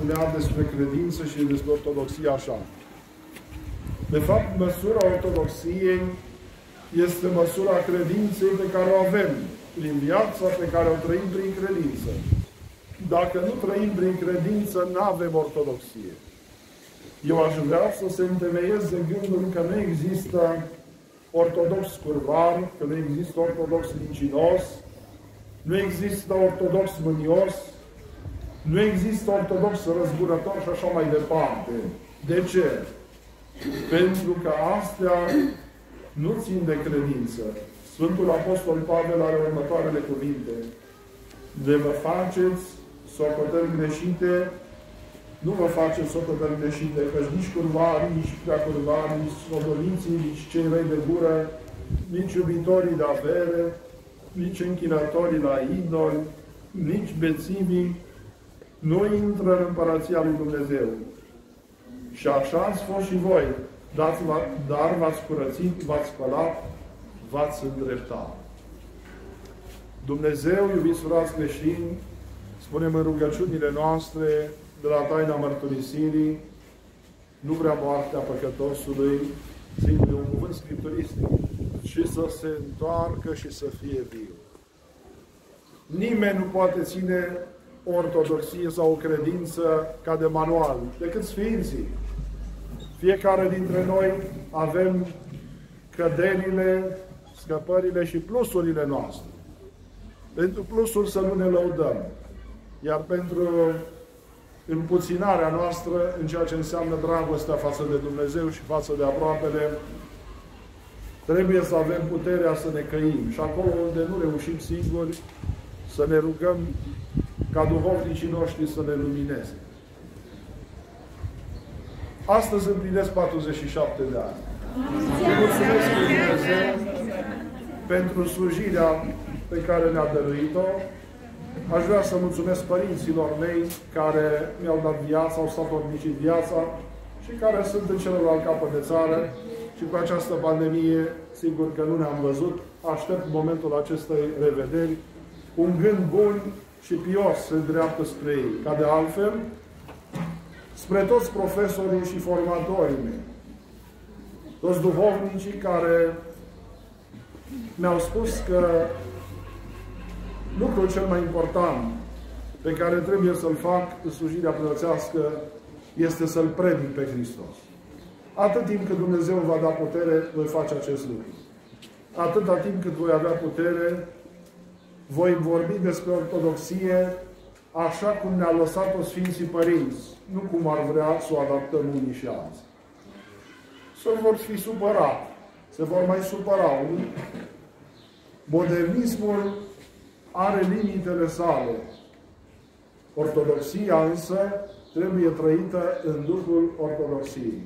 spunea despre credință și despre ortodoxie așa. De fapt, măsura ortodoxiei este măsura credinței pe care o avem prin viața pe care o trăim prin credință. Dacă nu trăim prin credință, nu avem ortodoxie. Eu aș vrea să se întemeieze gândul că nu există ortodox curvar, că nu există ortodox mincinos, nu există ortodox mânios, nu există ortodox răzburător și așa mai departe. De ce? Pentru că astea nu țin de credință. Sfântul Apostol Pavel are următoarele cuvinte. De vă faceți socotări greșite, nu vă faceți socotări greșite, că nici curvari, nici prea curvari, nici sodolinții, nici cei răi de gură, nici iubitorii de avere, nici închinătorii la idoli, nici bețivii, nu intră în împărăția lui Dumnezeu. Și așa ați fost și voi, dar v-ați curățit, v-ați spălat, v-ați îndreptat. Dumnezeu, iubiți frați creștini, spunem în rugăciunile noastre, de la taina mărturisirii, nu vrea moartea păcătosului, țin de un cuvânt scripturistic, și să se întoarcă și să fie viu. Nimeni nu poate ține o ortodoxie sau o credință ca de manual, decât Sfinții. Fiecare dintre noi avem căderile, scăpările și plusurile noastre. Pentru plusuri să nu ne lăudăm. Iar pentru împuținarea noastră în ceea ce înseamnă dragostea față de Dumnezeu și față de aproapele, trebuie să avem puterea să ne căim. Și acolo unde nu reușim singuri, să ne rugăm ca duhovnicii noștri să ne lumineze. Astăzi împlinesc 47 de ani. mulțumesc lui Dumnezeu pentru slujirea pe care ne-a dăruit-o. Aș vrea să mulțumesc părinților mei care mi-au dat viața, au statornicit viața și care sunt în celălalt capăt de țară și cu această pandemie, sigur că nu ne-am văzut. Aștept momentul acestei revederi. Un gând bun și pios se îndreaptă spre ei. Ca de altfel, spre toți profesorii și formatorii mei, toți duhovnicii care mi-au spus că lucrul cel mai important pe care trebuie să-l fac în slujirea plățească este să-L predic pe Hristos. Atât timp cât Dumnezeu va da putere, voi face acest lucru. Atâta timp cât voi avea putere, voi vorbi despre ortodoxie așa cum ne-a lăsat-o Sfinții Părinți, nu cum ar vrea să o adaptăm unii și alții. Să vor fi supărat, se vor mai supăra unii. Modernismul are limitele sale. Ortodoxia însă trebuie trăită în Duhul Ortodoxiei.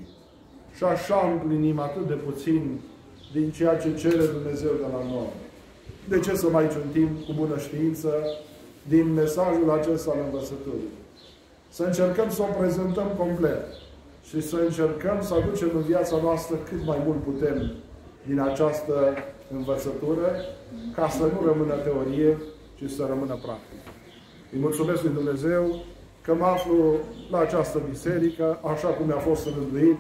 Și așa împlinim atât de puțin din ceea ce cere Dumnezeu de la noi. De ce să mai ciuntim cu bună știință din mesajul acesta al învățăturii? Să încercăm să o prezentăm complet și să încercăm să aducem în viața noastră cât mai mult putem din această învățătură, ca să nu rămână teorie, ci să rămână practică. Îi mulțumesc lui Dumnezeu că mă aflu la această biserică, așa cum mi-a fost rânduit,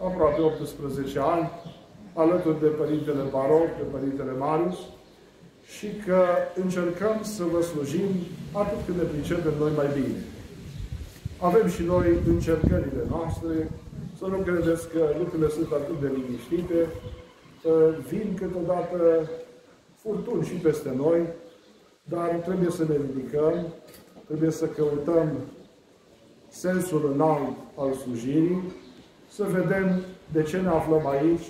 aproape 18 ani, alături de Părintele Baroc, de Părintele Marius, și că încercăm să vă slujim atât cât ne pricepem noi mai bine. Avem și noi încercările noastre, să nu credeți că lucrurile sunt atât de liniștite, vin câteodată furtuni și peste noi, dar trebuie să ne ridicăm, trebuie să căutăm sensul înalt al slujirii, să vedem de ce ne aflăm aici,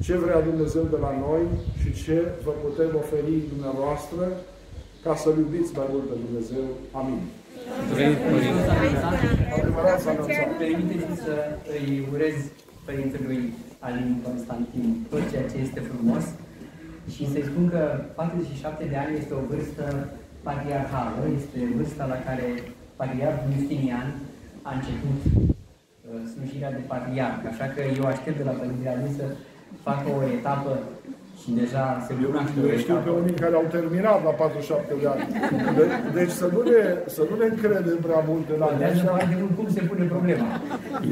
ce vrea Dumnezeu de la noi și ce vă putem oferi dumneavoastră ca să-L iubiți mai mult pe Dumnezeu. Amin. Permiteți-mi să îi urez Părintelui Alin Constantin tot ceea ce este frumos și să-i spun că 47 de ani este o vârstă patriarhală, este vârsta la care Patriarhul Justinian a început uh, slujirea de patriarh. Așa că eu aștept de la Părintele Alin să facă o etapă și deja se cunoaște. Eu știu pe unii care au terminat la 47 de ani. De, deci să nu, ne, să nu ne încredem prea mult în ani. Deci foarte mult cum se pune problema.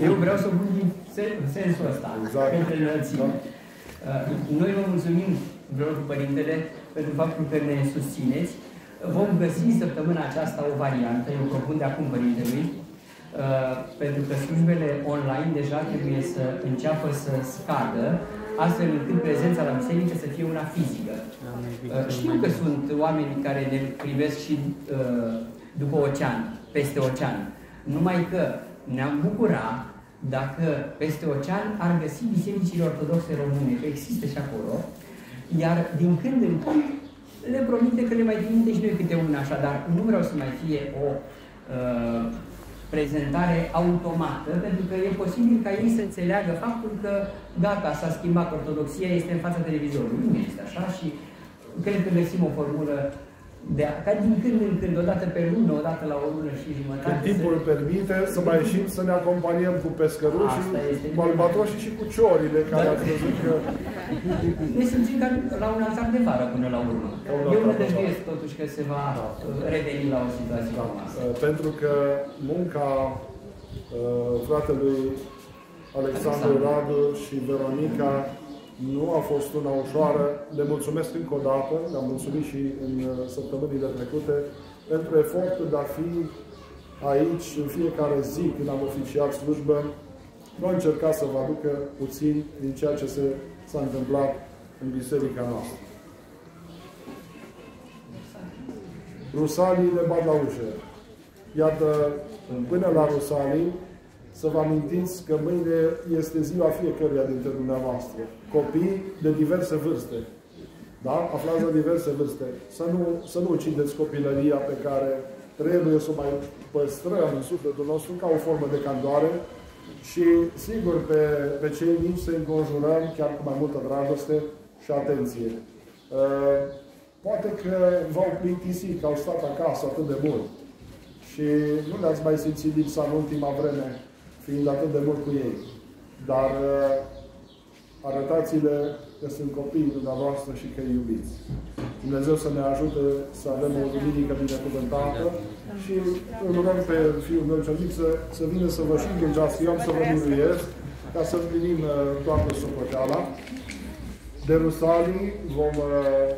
Eu vreau să pun din sensul ăsta. Exact. Pentru înălțime. Da. Uh, noi vă mulțumim, vreau cu Părintele, pentru faptul că ne susțineți. Vom găsi săptămâna aceasta o variantă, eu propun de acum Părintelui, uh, pentru că slujbele online deja trebuie să înceapă să scadă astfel încât prezența la biserică să fie una fizică. Uh, știu că sunt oameni care ne privesc și uh, după ocean, peste ocean. Numai că ne-am bucura dacă peste ocean ar găsi bisericile ortodoxe române, că există și acolo, iar din când în când le promite că le mai trimite și noi câte una așa, dar nu vreau să mai fie o uh, prezentare automată, pentru că e posibil ca ei să înțeleagă faptul că gata, s-a schimbat ortodoxia, este în fața televizorului. Nu este așa și cred că găsim o formulă de a, ca din când în când, o dată pe lună, o dată la o lună și jumătate. Când timpul să... permite, să mai ieșim să ne acompaniem cu pescărușii, cu albatroșii și cu ciorile, care da. ați văzut că... Ne simțim ca la un altar de vară până la urmă. Eu nu dăjduiesc totuși că se va da. reveni la o situație ca asta. Uh, pentru că munca uh, fratelui Alexandru Radu și Veronica nu a fost una ușoară. Le mulțumesc încă o dată, le-am mulțumit și în uh, săptămânile trecute, pentru efortul de a fi aici în fiecare zi când am oficiat slujbă. Voi încerca să vă aducă puțin din ceea ce se, s-a întâmplat în biserica noastră. Rusalii de bat la ușă. Iată, până la Rusalii, să vă amintiți că mâine este ziua fiecăruia dintre dumneavoastră. Copii de diverse vârste. Da? Aflați la diverse vârste. Să nu, să nu ucideți copilăria pe care trebuie să o mai păstrăm în sufletul nostru ca o formă de candoare și, sigur, pe, pe cei mici să înconjurăm chiar cu mai multă dragoste și atenție. Uh, poate că v-au plictisit că au stat acasă atât de mult și nu le-ați mai simțit lipsa în ultima vreme fiind atât de mult cu ei. Dar uh, arătați-le că sunt copiii dumneavoastră și că îi iubiți. Dumnezeu să ne ajute să avem o duminică binecuvântată și îl rugăm pe fiul meu cel mic să, să vină să vă și îndulgeați, eu am să vă miluiesc, ca să împlinim uh, toată socoteala. De Rusalii vom, uh,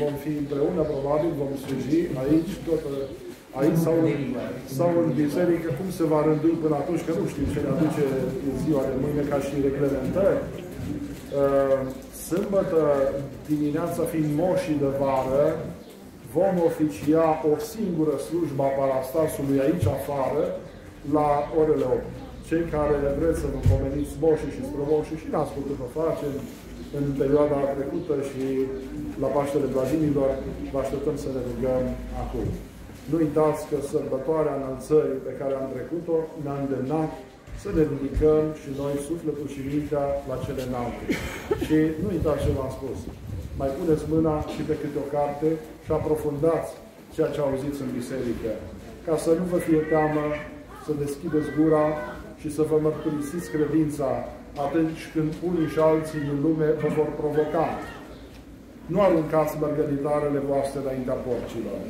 vom fi împreună, probabil, vom sluji aici, tot aici sau, sau în biserică, cum se va rândui până atunci, că nu știu ce ne aduce ziua de mâine ca și reglementări. Uh, sâmbătă dimineața fiind moșii de vară, vom oficia o singură slujbă a parastasului aici afară, la orele 8. Cei care vreți să vă pomeniți moșii și strămoșii și n-ați putut-o face în perioada trecută și la Paștele Vladimilor, vă așteptăm să ne rugăm acum. Nu uitați că sărbătoarea înălțării pe care am trecut-o ne-a îndemnat să ne ridicăm și noi sufletul și mintea la cele înalte. Și nu uitați ce v-am spus. Mai puneți mâna și pe câte o carte și aprofundați ceea ce auziți în biserică. Ca să nu vă fie teamă să deschideți gura și să vă mărturisiți credința atunci când unii și alții din lume vă vor provoca. Nu aruncați mărgăritarele voastre înaintea porcilor,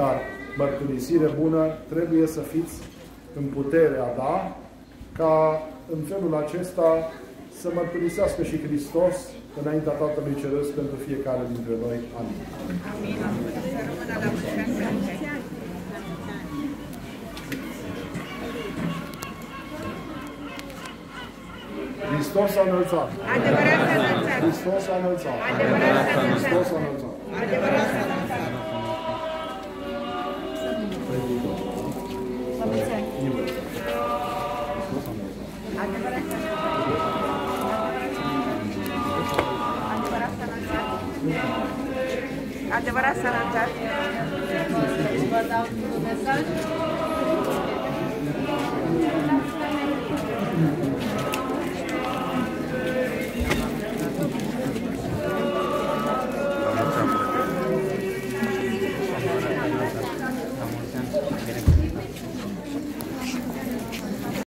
dar mărturisire bună, trebuie să fiți în puterea da, ca în felul acesta să mărturisească și Hristos înaintea Tatălui Ceresc pentru fiecare dintre noi. Amin. Amin. Hristos a înălțat. Adevărat a înălțat. Hristos a înălțat. Adevărat a înălțat. Hristos a înălțat. Adevărat a înălțat.